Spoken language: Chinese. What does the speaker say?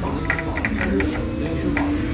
房子，房子，那你是房子。